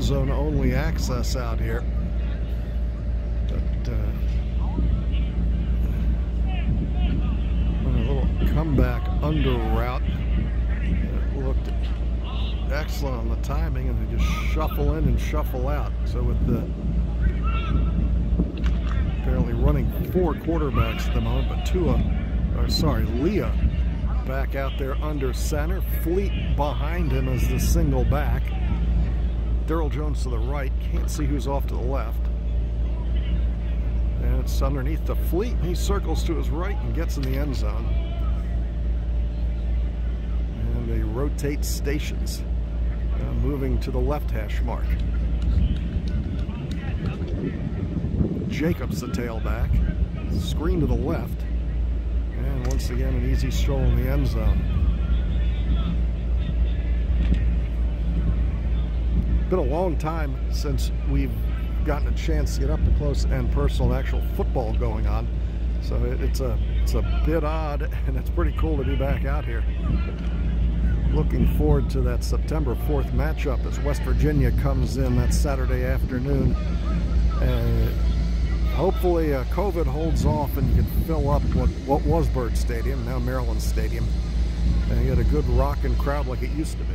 zone only access out here. But uh, a little comeback under route. It looked excellent on the timing, and they just shuffle in and shuffle out. So with the apparently running four quarterbacks at the moment, but Tua, or sorry, Leah back out there under center. Fleet behind him as the single back. Darryl Jones to the right. Can't see who's off to the left. And it's underneath the Fleet. He circles to his right and gets in the end zone. And they rotate stations, uh, moving to the left hash mark. Jacobs the tailback. Screen to the left. And once again, an easy stroll in the end zone. It's been a long time since we've gotten a chance to get up close and personal actual football going on. So it's a it's a bit odd, and it's pretty cool to be back out here. Looking forward to that September 4th matchup as West Virginia comes in that Saturday afternoon. Hopefully uh, COVID holds off and you can fill up what, what was Byrd Stadium, now Maryland Stadium, and get a good rocking crowd like it used to be.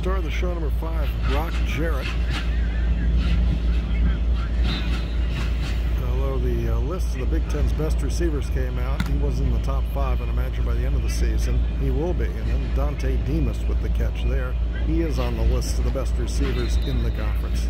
star of the show, number five, Brock Jarrett. Although the uh, list of the Big Ten's best receivers came out, he was in the top five, and imagine by the end of the season, he will be. And then Dontay Demus with the catch there. He is on the list of the best receivers in the conference.